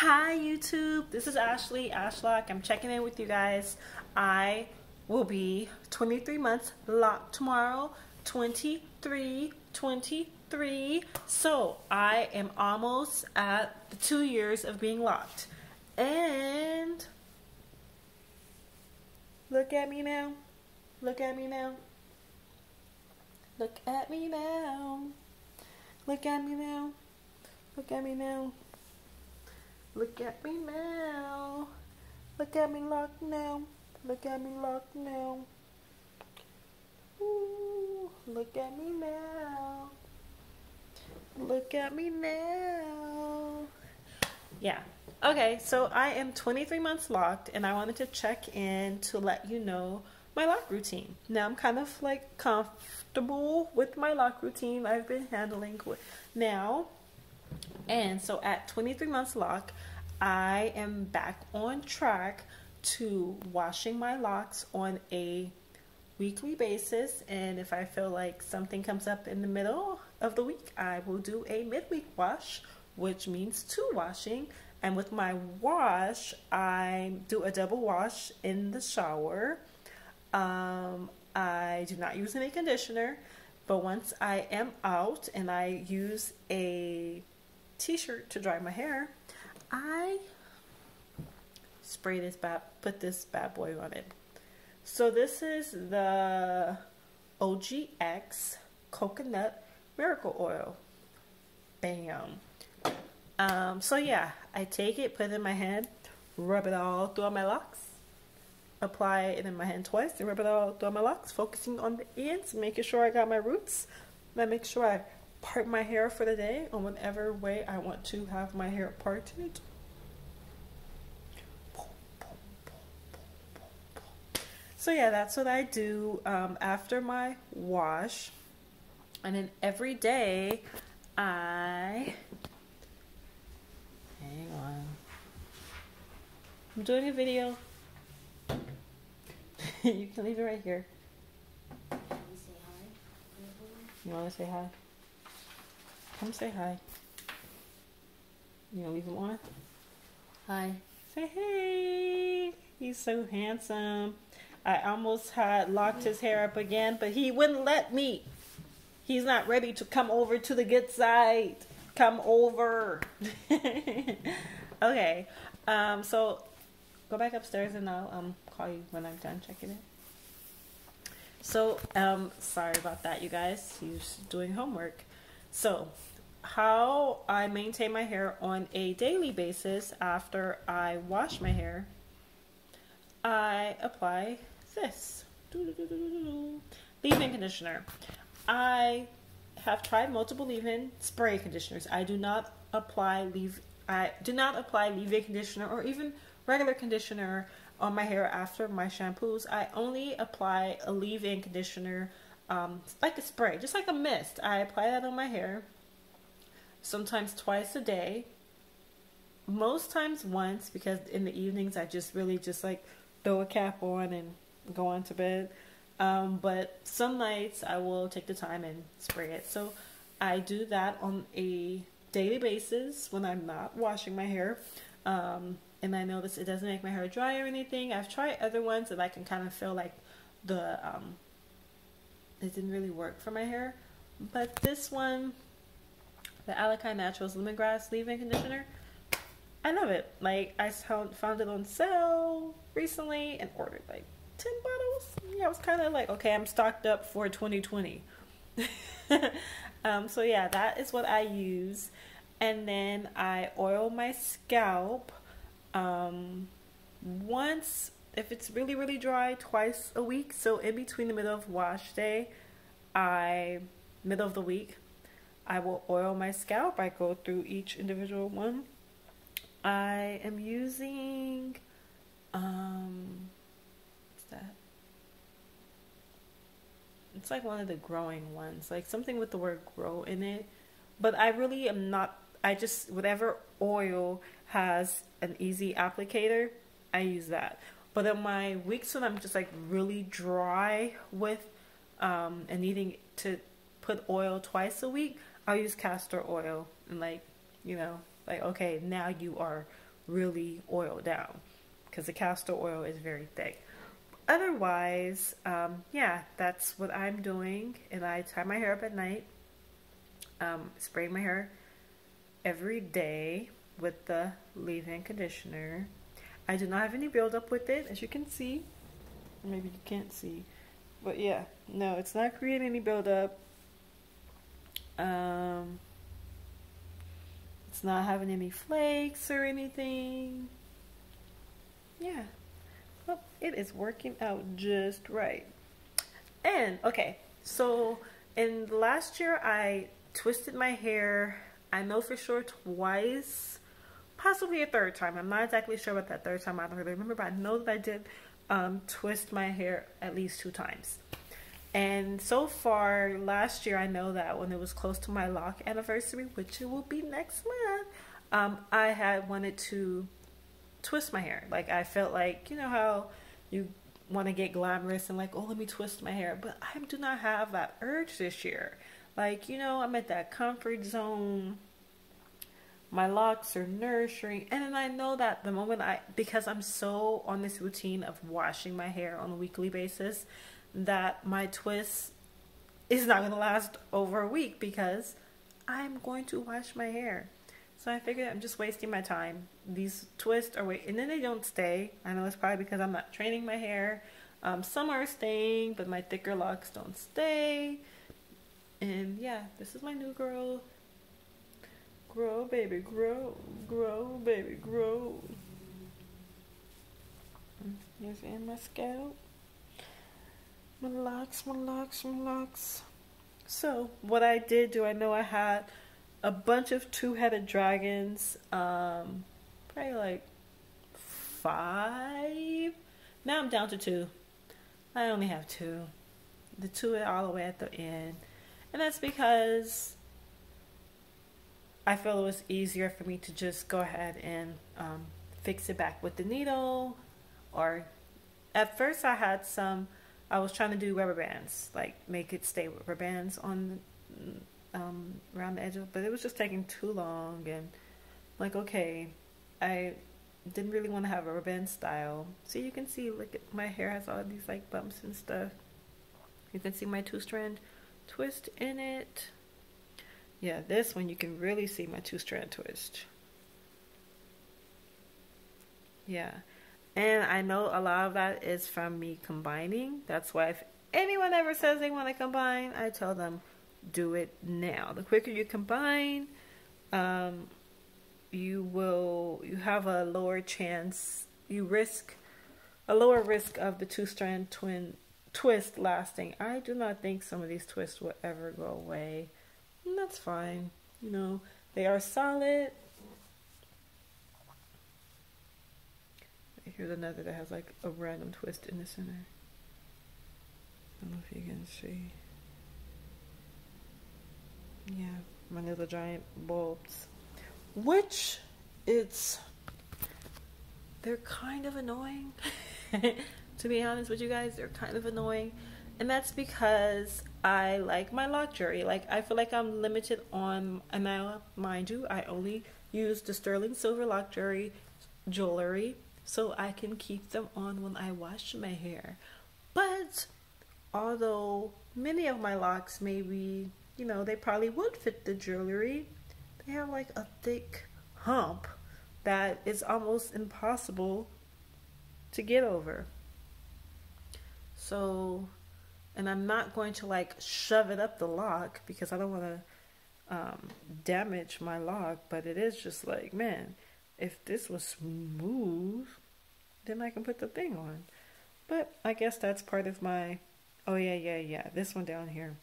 Hi YouTube, this is Ashley Ashloc. I'm checking in with you guys. I will be 23 months locked tomorrow. 23, 23. So I am almost at the two years of being locked. And look at me now. Look at me now. Look at me now. Look at me now. Look at me now. Look at me now. Look at me locked now. Look at me locked now. Ooh, look at me now. Look at me now. Yeah. Okay, so I am 23 months locked and I wanted to check in to let you know my lock routine. Now I'm kind of like comfortable with my lock routine I've been handling with now. And so at 23 months lock, I am back on track to washing my locks on a weekly basis. And if I feel like something comes up in the middle of the week, I will do a midweek wash, which means two washing. And with my wash, I do a double wash in the shower um, I do not use any conditioner, but once I am out and I use a t-shirt to dry my hair, I spray this bad, put this bad boy on it. So this is the OGX coconut miracle oil. Bam. Um, so yeah, I take it, put it in my head, rub it all through my locks, apply it in my hand twice and rub it all through my locks, focusing on the ends, making sure I got my roots. And I make sure I part my hair for the day on whatever way I want to have my hair parted. So yeah, that's what I do um, after my wash. And then every day I hang on. I'm doing a video you can leave it right here. You want to say hi? Come say hi. You want to leave him on? Hi. Say hey. He's so handsome. I almost had locked his hair up again, but he wouldn't let me. He's not ready to come over to the good side. Come over. okay. Um, so go back upstairs and I'll um call you when I'm done checking it. So, um, sorry about that, you guys. He's doing homework. So, how I maintain my hair on a daily basis after I wash my hair, I apply this leave-in conditioner. I have tried multiple leave-in spray conditioners. I do not apply leave. I do not apply leave-in conditioner or even regular conditioner on my hair after my shampoos. I only apply a leave-in conditioner, um, like a spray, just like a mist. I apply that on my hair, sometimes twice a day. Most times once, because in the evenings I just really just like throw a cap on and go on to bed. Um, but some nights I will take the time and spray it. So I do that on a daily basis when I'm not washing my hair. Um, and I notice it doesn't make my hair dry or anything. I've tried other ones and I can kind of feel like the um, it didn't really work for my hair. But this one, the Alikay Naturals Lemongrass Leave-In Conditioner, I love it. Like I found it on sale recently and ordered like ten bottles. Yeah, I was kind of like, okay, I'm stocked up for 2020. um, so yeah, that is what I use, and then I oil my scalp um, once, if it's really, really dry, twice a week. So in between the middle of wash day, I, middle of the week, I will oil my scalp. I go through each individual one. I am using, um, what's that? It's like one of the growing ones, like something with the word grow in it. But I really am not, I just, whatever oil has an easy applicator, I use that. But in my weeks when I'm just like really dry with um, and needing to put oil twice a week, I'll use castor oil and like, you know, like okay, now you are really oiled down because the castor oil is very thick. Otherwise, um, yeah, that's what I'm doing. And I tie my hair up at night, um, spray my hair every day with the leave-in conditioner. I do not have any buildup with it, as you can see. Maybe you can't see. But yeah, no, it's not creating any buildup. Um, it's not having any flakes or anything. Yeah. Well, it is working out just right. And, okay, so in last year I twisted my hair, I know for sure twice, possibly a third time. I'm not exactly sure about that third time. I don't really remember, but I know that I did um, twist my hair at least two times. And so far, last year, I know that when it was close to my lock anniversary, which it will be next month, um, I had wanted to twist my hair. Like, I felt like, you know, how you want to get glamorous and, like, oh, let me twist my hair. But I do not have that urge this year. Like, you know, I'm at that comfort zone. My locks are nourishing. And then I know that the moment I, because I'm so on this routine of washing my hair on a weekly basis, that my twist is not going to last over a week because I'm going to wash my hair. So I figured I'm just wasting my time. These twists are wait, and then they don't stay. I know it's probably because I'm not training my hair. Um, some are staying, but my thicker locks don't stay. And yeah, this is my new girl. Grow, baby, grow, grow, baby, grow. Here's in my scalp. My locks, my locks, my locks. So, what I did do, I know I had a bunch of two headed dragons, um, probably like five. Now I'm down to two. I only have two. The two are all the way at the end. And that's because I feel it was easier for me to just go ahead and um, fix it back with the needle. Or at first, I had some I was trying to do rubber bands, like make it stay rubber bands on um, around the edge of, but it was just taking too long. And like, okay, I didn't really want to have a rubber band style. So you can see, look, my hair has all these like bumps and stuff. You can see my two strand twist in it. Yeah, this one you can really see my two strand twist. Yeah. And I know a lot of that is from me combining. That's why if anyone ever says they want to combine, I tell them do it now. The quicker you combine, um, you will you have a lower chance. You risk a lower risk of the two strand twin twist lasting. I do not think some of these twists will ever go away. And that's fine. You know, they are solid. Here's another that has like a random twist in the center. I don't know if you can see. Yeah, my little giant bulbs. Which it's they're kind of annoying. to be honest with you guys, they're kind of annoying. And that's because I like my jewelry. Like I feel like I'm limited on and now mind you, I only use the sterling silver lock jewelry jewelry so I can keep them on when I wash my hair. But although many of my locks maybe, you know, they probably would fit the jewelry, they have like a thick hump that is almost impossible to get over. So, and I'm not going to like shove it up the lock because I don't want to um, damage my lock, but it is just like, man, if this was smooth, then I can put the thing on. But I guess that's part of my, oh yeah, yeah, yeah, this one down here.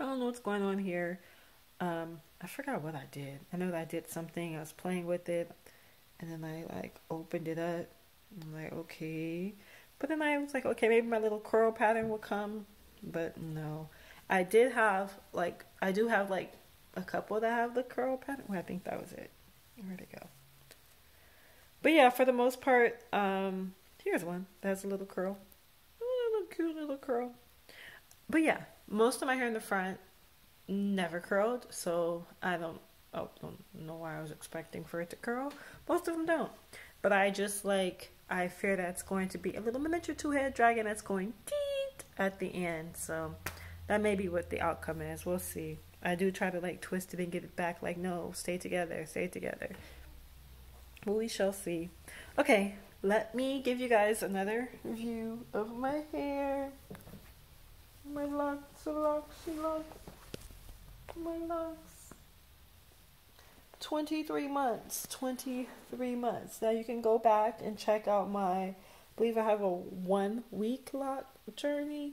I don't know what's going on here. Um, I forgot what I did. I know that I did something. I was playing with it, and then I like opened it up. I'm like, okay. But then I was like, okay, maybe my little curl pattern will come. But no. I did have like I do have like a couple that have the curl pattern. Well, I think that was it. Where'd it go? But yeah, for the most part, um, here's one that has a little curl. A little cute little curl. But yeah, most of my hair in the front never curled, so I don't oh, don't know why I was expecting for it to curl. Most of them don't. But I just like, I fear that's going to be a little miniature two-headed dragon that's going teet at the end. So that may be what the outcome is. We'll see. I do try to like twist it and get it back. Like, no, stay together, stay together. But we shall see. Okay, let me give you guys another view of my hair. My locks, locks, locks. My locks. 23 months. 23 months. Now you can go back and check out my, I believe I have a one week lock journey.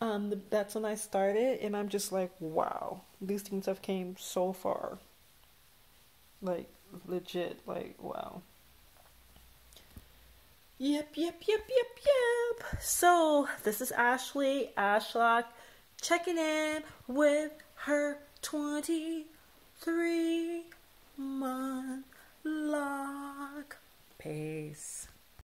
Um, that's when I started, and I'm just like, wow, these things have came so far. Like, legit, like, wow. Yep, yep, yep, yep, yep. So, this is Ashley, Ashloc, checking in with her 23 month lock. Peace.